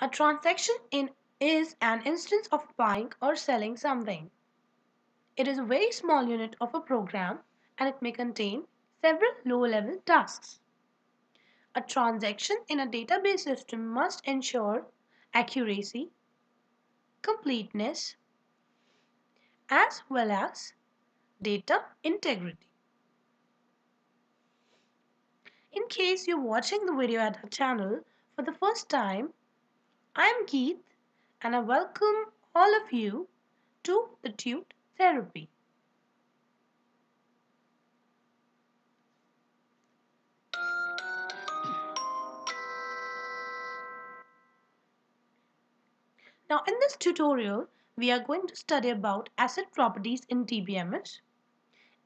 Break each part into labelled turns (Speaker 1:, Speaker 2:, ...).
Speaker 1: A transaction in is an instance of buying or selling something. It is a very small unit of a program and it may contain several low-level tasks. A transaction in a database system must ensure accuracy, completeness, as well as data integrity. In case you're watching the video at our channel for the first time, I am Keith and I welcome all of you to the Tute Therapy. Now in this tutorial, we are going to study about ACID properties in DBMS.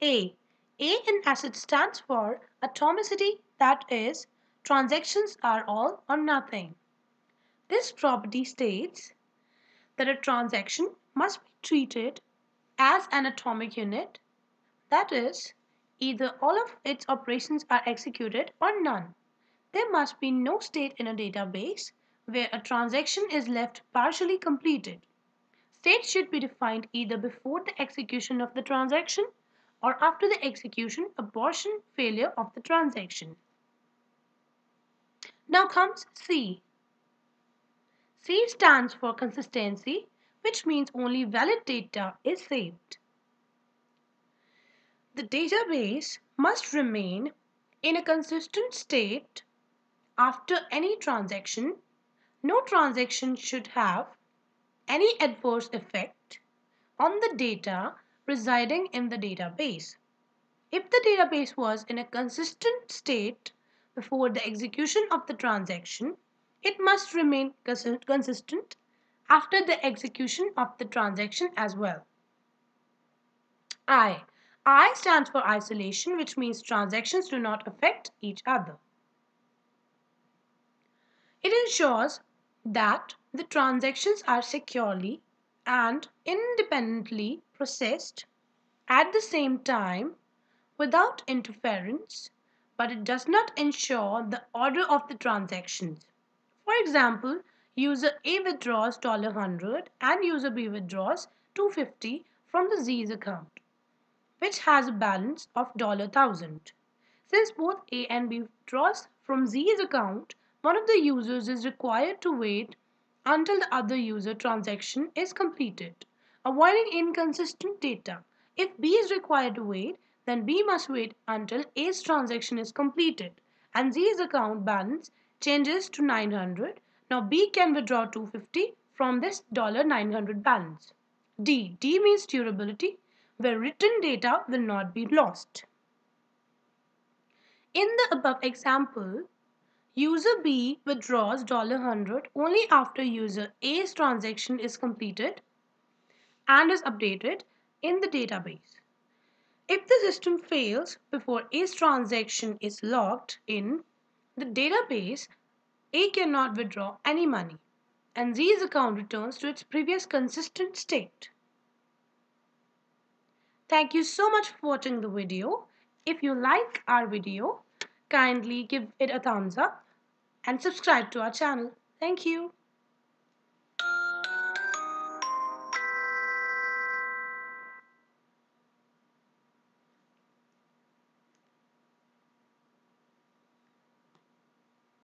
Speaker 1: A. A in ACID stands for atomicity that is, transactions are all or nothing. This property states that a transaction must be treated as an atomic unit, that is, either all of its operations are executed or none. There must be no state in a database where a transaction is left partially completed. State should be defined either before the execution of the transaction or after the execution, abortion, failure of the transaction. Now comes C. C stands for consistency, which means only valid data is saved. The database must remain in a consistent state after any transaction. No transaction should have any adverse effect on the data residing in the database. If the database was in a consistent state before the execution of the transaction, it must remain consistent after the execution of the transaction as well. I. I stands for isolation which means transactions do not affect each other. It ensures that the transactions are securely and independently processed at the same time without interference but it does not ensure the order of the transactions. For example, user A withdraws $100 and user B withdraws 250 from the Z's account, which has a balance of 1000. Since both A and B withdraws from Z's account, one of the users is required to wait until the other user transaction is completed, avoiding inconsistent data. If B is required to wait, then B must wait until A's transaction is completed and Z's account balance changes to 900. Now B can withdraw 250 from this $900 balance. D. D means durability, where written data will not be lost. In the above example, user B withdraws $100 only after user A's transaction is completed and is updated in the database. If the system fails before A's transaction is logged in, the database A cannot withdraw any money and Z's account returns to its previous consistent state. Thank you so much for watching the video. If you like our video, kindly give it a thumbs up and subscribe to our channel. Thank you.